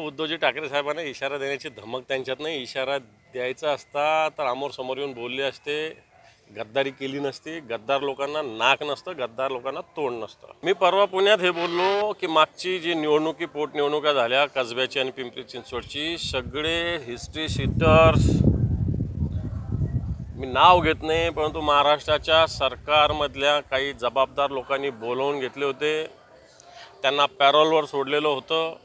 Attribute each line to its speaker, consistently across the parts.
Speaker 1: उद्धवजी ठाकरे साहेबांना इशारा देण्याची धमक त्यांच्यात नाही. इशारा द्यायचा असता तर आमोर समोर येऊन बोलले असते. गद्दारी केली नसती. गद्दार लोकांना नाक नसतं गद्दार लोकांना तोंड नसतं. मी परवा पुण्यात हे बोललो की मागची जी निवडणुकी पोटनिवडणुका झाल्या कसब्याची आणि पिंपरी चिंचवडची सगळे हिस्ट्री शीटर्स मी नाव घेत नाही परंतु महाराष्ट्राच्या सरकारमधल्या काही जबाबदार लोकांनी बोलवून घेतले होते. त्यांना पॅरोलवर सोडलेलं होतं.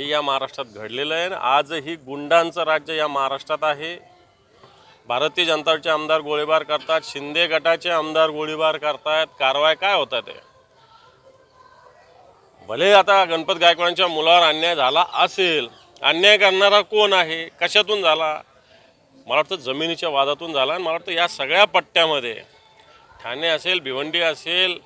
Speaker 1: हे या महाराष्ट्रात घडलेलं आहे. आजही गुंडांचं राज्य या महाराष्ट्रात आहे. भारतीय जनताचे आमदार गोळीबार करतात. शिंदे गटाचे आमदार गोळीबार करतायत कारवाई काय होतात ते भले आता गणपत गायकवाडांच्या मुलावर अन्याय झाला असेल. अन्याय करणारा कोण आहे? कशातून झाला? मला वाटतं जमिनीच्या वादातून झाला. आणि मला वाटतं या सगळ्या पट्ट्यामध्ये ठाणे असेल भिवंडी असेल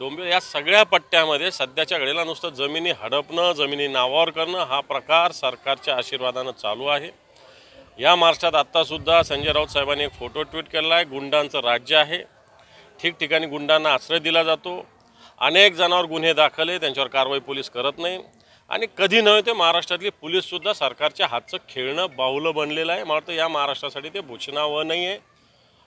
Speaker 1: डोंबिवली या सगळ्या पट्ट्यामध्ये सध्याच्या घडीला नुसतं जमिनी हडपणं जमिनी नावावर करणं हा प्रकार सरकारच्या आशीर्वादानं चालू आहे. या महाराष्ट्रात आत्तासुद्धा संजय राऊत साहेबांनी एक फोटो ट्विट केला आहे गुंडांचं राज्य आहे. ठिकठिकाणी गुंडांना आश्रय दिला जातो. अनेक जणांवर गुन्हे दाखल आहे त्यांच्यावर कारवाई पोलीस करत नाही. आणि कधी नव्हे ते महाराष्ट्रातली पोलीससुद्धा सरकारच्या हातचं खेळणं बाहुलं बनलेलं आहे. मला वाटतं या महाराष्ट्रासाठी ते भूषणावं नाही आहे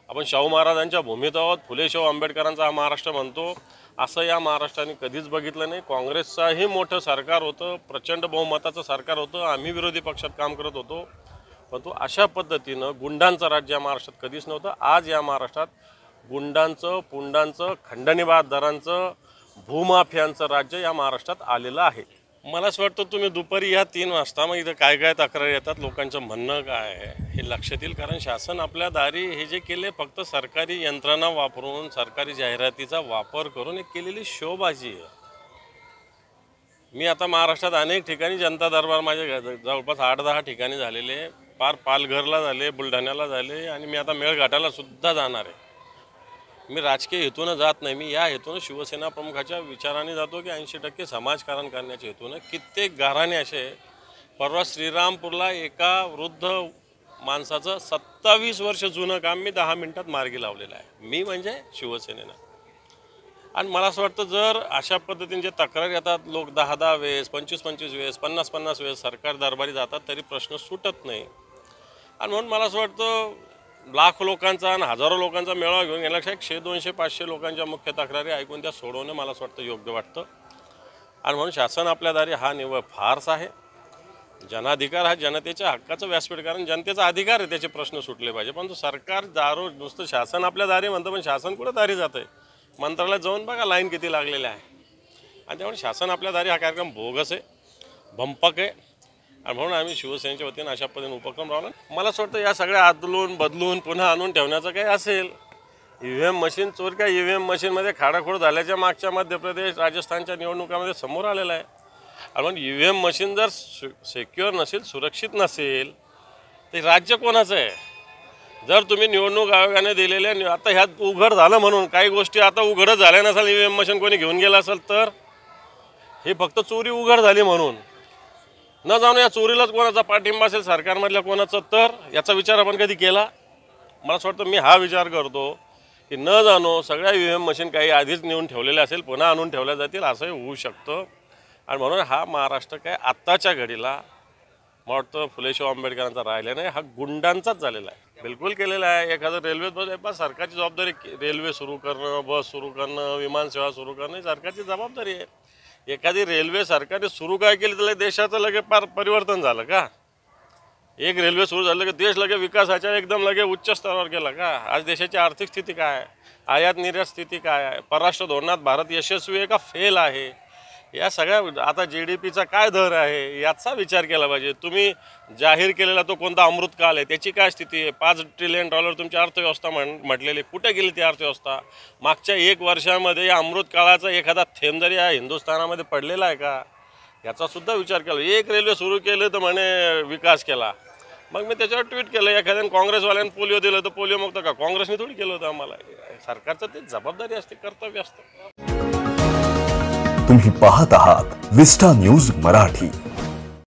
Speaker 1: आपण शाहू महाराजांच्या भूमीत आहोत. फुले शाहू आंबेडकरांचा हा महाराष्ट्र म्हणतो. असं या महाराष्ट्राने कधीच बघितलं नाही. काँग्रेसचाही मोठं सरकार होतं. प्रचंड बहुमताचं सरकार होतं. आम्ही विरोधी पक्षात काम करत होतो. परंतु अशा पद्धतीनं गुंडांचं राज्य या महाराष्ट्रात कधीच नव्हतं. आज या महाराष्ट्रात गुंडांचं पुंडांचं खंडणीबाददारांचं भूमाफियांचं राज्य या महाराष्ट्रात आलेलं आहे. मला असं वाटतं तुम्ही दुपारी या तीन वाजता मग इथं काय काय तक्रारी येतात लोकांचं म्हणणं काय आहे हे लक्षात येईल. कारण शासन आपल्या दारी हे जे केले फक्त सरकारी यंत्रणा वापरून सरकारी जाहिरातीचा वापर करून एक केलेली शोबाजी आहे. मी आता महाराष्ट्रात अनेक ठिकाणी जनता दरबार माझ्या जवळपास आठ दहा ठिकाणी झालेले पार पालघरला झाले बुलढाण्याला झाले आणि मी आता मेळघाटाला सुद्धा जाणार आहे. मी राजकीय हेतूनं जात नाही. मी या हेतूनं शिवसेना प्रमुखाच्या विचाराने जातो की ऐंशी टक्के समाजकारण करण्याच्या हेतूनं कित्येक घराणे असे परवा श्रीरामपूरला एका वृद्ध माणसाचं सत्तावीस वर्ष जुनं काम मी दहा मिनटात मार्गी लावलेलं आहे. मी म्हणजे शिवसेनेनं. आणि मला असं वाटतं जर अशा पद्धतीने जे तक्रार येतात लोक दहा दहा वेळेस पंचवीस पंचवीस वेळेस पन्नास पन्नास वेळेस सरकार दरबारी जातात तरी प्रश्न सुटत नाही. आणि म्हणून मला असं वाटतं लाख लोकांचा आणि हजारो लोकांचा मेळावा घेऊन गेल्यापेक्षा एकशे दोनशे पाचशे लोकांच्या मुख्य तक्रारी ऐकून त्या सोडवणं मला असं वाटतं योग्य वाटतं. आणि म्हणून शासन आपल्या दारी हा निव्वळ फारसा आहे. जनाधिकार हा जनतेच्या हक्काचं व्यासपीठ कारण जनतेचा अधिकार आहे त्याचे प्रश्न सुटले पाहिजे. परंतु सरकार दारू नुसतं शासन आपल्या दारी म्हणतं पण शासन कुठं दारी जातं आहे मंत्रालयात जाऊन बघा लाईन किती लागलेल्या आहे. आणि त्यामुळे शासन आपल्या दारी हा कार्यक्रम बोगस आहे भंपक आहे. आणि म्हणून आम्ही शिवसेनेच्या वतीनं अशा पद्धतीने उपक्रम रावला मला असं वाटतं या सगळ्या आदलून बदलून पुन्हा आणून ठेवण्याचं काही असेल. ई व्ही एम मशीन चोर काय? ई व्ही एम मशीनमध्ये खाडाखोड झाल्याच्या मागच्या मध्य प्रदेश राजस्थानच्या निवडणुकामध्ये समोर आलेला आहे. आणि म्हणून ई व्ही एम मशीन जर सु सेक्युअर नसेल सुरक्षित नसेल तर राज्य कोणाचं आहे? जर तुम्ही निवडणूक आयोगाने दिलेल्या आता ह्यात उघड झालं म्हणून काही गोष्टी आता उघडच झाल्या नसेल ई व्ही एम मशीन कोणी घेऊन गेलं असेल तर? हे फक्त चोरी उघड झाली म्हणून. न जाणू या चोरीलाच कोणाचा पाठिंबा असेल सरकारमधल्या कोणाचं तर याचा विचार आपण कधी केला? मला असं वाटतं मी हा विचार करतो की न जाणो सगळ्या ई व्ही एम मशीन काही आधीच नेऊन ठेवलेल्या असेल पुन्हा आणून ठेवल्या जातील असंही होऊ शकतं. आणि म्हणून हा महाराष्ट्र काय आत्ताच्या घडीला मला वाटतं फुले आंबेडकरांचा राहिला नाही हा गुंडांचाच झालेला आहे. बिलकुल केलेला आहे. एखादं रेल्वे बस आहे, पण सरकारची जबाबदारी रेल्वे सुरू करणं बस सुरू करणं विमानसेवा सुरू करणं ही सरकारची जबाबदारी आहे. एखादी रेल्वे सरकारने सुरू काय केली तर देशाचं लगे पार परिवर्तन झालं का? एक रेल्वे सुरू झालं की देश लगे विकासाच्या एकदम लगे उच्च स्तरावर गेला का? आज देशाची आर्थिक स्थिती काय? आहे आयात निर्यात स्थिती काय? आहे परराष्ट्र धोरणात भारत यशस्वी आहे का? फेल आहे. या सगळ्या आता जी डी पीचा काय दर आहे याचा विचार केला पाहिजे. तुम्ही जाहीर केलेला तो कोणता अमृतकाल आहे त्याची काय स्थिती आहे? पाच ट्रिलियन डॉलर तुमची अर्थव्यवस्था म्हण म्हटलेली कुठे गेली ती अर्थव्यवस्था? मागच्या एक वर्षामध्ये या अमृतकाळाचा एखादा थेंब जरी या हिंदुस्थानामध्ये पडलेला आहे का? याचासुद्धा विचार केला. एक रेल्वे सुरू केलं तर म्हणे विकास केला. मग मी त्याच्यावर ट्विट केलं. एखाद्याने काँग्रेसवाल्यानं पोलिओ दिलं तर पोलिओ मुक्त का? काँग्रेसने थोडी केलं होतं आम्हाला. सरकारचं ते जबाबदारी असते कर्तव्य असतं.
Speaker 2: तुम्ही पाहत आहात विस्टा न्यूज मराठी.